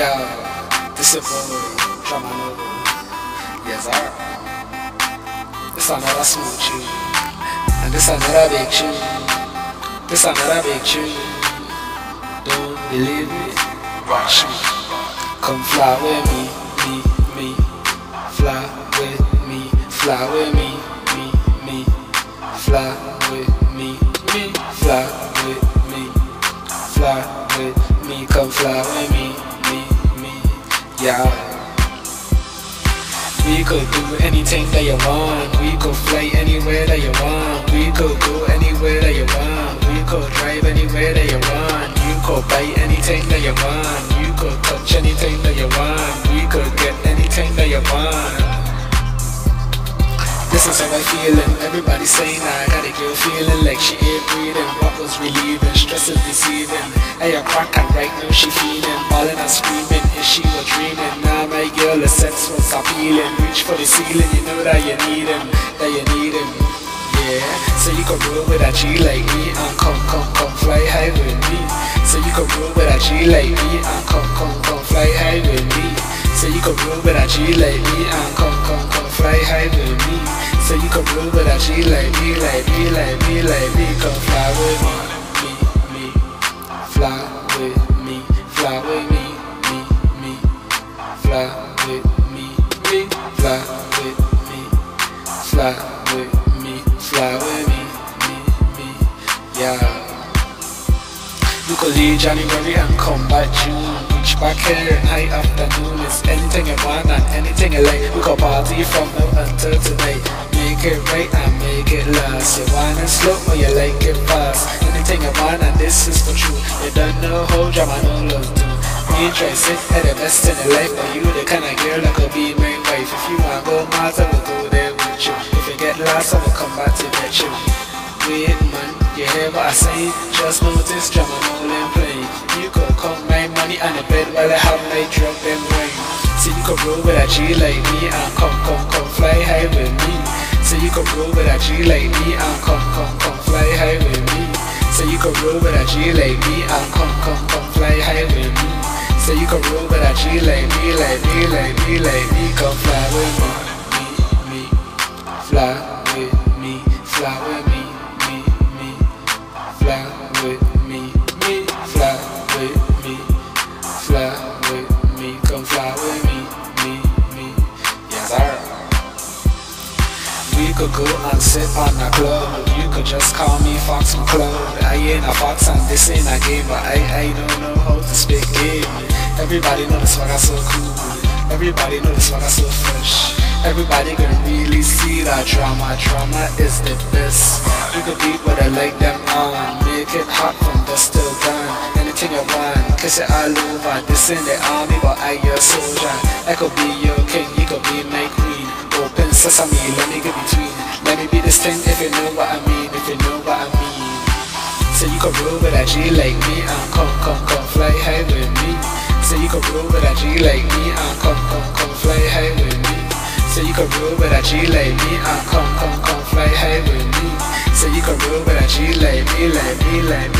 Yo, this your boy, Drama. Yes, sir. This another smooth tune. And this another big tune. This another big tune. Don't believe me? Watch me. Come fly with me, me, me. Fly with me, fly with me, me, me. Fly Yeah. We could do anything that you want. We could fly anywhere that you want. We could go anywhere that you want. We could drive anywhere that you want. You could buy anything that you want. You could touch anything that you want. We could get anything that you want. This is how I feeling. Everybody saying I got a girl feeling like she ain't breathing. Was relieving? Stress is deceiving. Hey, I crack and right now she feeling. Balling and screaming. If she was dreaming. Now my girl, the sense was appealing. Reach for the ceiling. You know that you need him. That you need him. Yeah. So you can roll with a G like me and come like me, like me, like me, like me. Come fly with me, me, me. Fly with me, fly with me, me, me. Fly with me, me. Fly with me, fly with me, fly with me, me, me. Yeah. You could leave January and come back June Reach back here in high afternoon It's anything you want and anything you like We could party from now until tonight Make it right and make it last You want it slow or you like it fast Anything you want and this is for true You don't know how drama no love do Me try sit at the best in the life But you the kind of girl that could be my wife If you want go mad I will go there with you If you get lost I will come back to get you Wait man you hear what I say? Just notice drama no in play. You could come my money on the bed while I have my drug them rain. So you could roll with a G like me and come, come, come fly high with me. So you can roll with a G like me and come, come, come fly high with me. So you can roll with a G like me and come, come, come fly high with me. So you can roll with a G like me, could and sit on a club, you could just call me Fox McCloud. I ain't a fox and this ain't a game, but I, I don't know how to speak game. Everybody know this swagger so cool, everybody know this swagger so fresh. Everybody can really see that drama, drama is the best. You could beat what I like them on, make it hot from dusk till dawn. Anything you want, kiss it all over. This in the army, but I your soldier. I could be your king, you could be my queen. Open sesame, let me get between. Let me be this thing if you know what I mean, if you know what I mean. So you could roll with a G like me and come, come, come fly high with me. So you could roll with a G like me and come, come, come fly high with me. So you can roll with a G like me uh, and uh, come, come, come fly high with me. So you can roll with a G like me, like me, like me, me, me.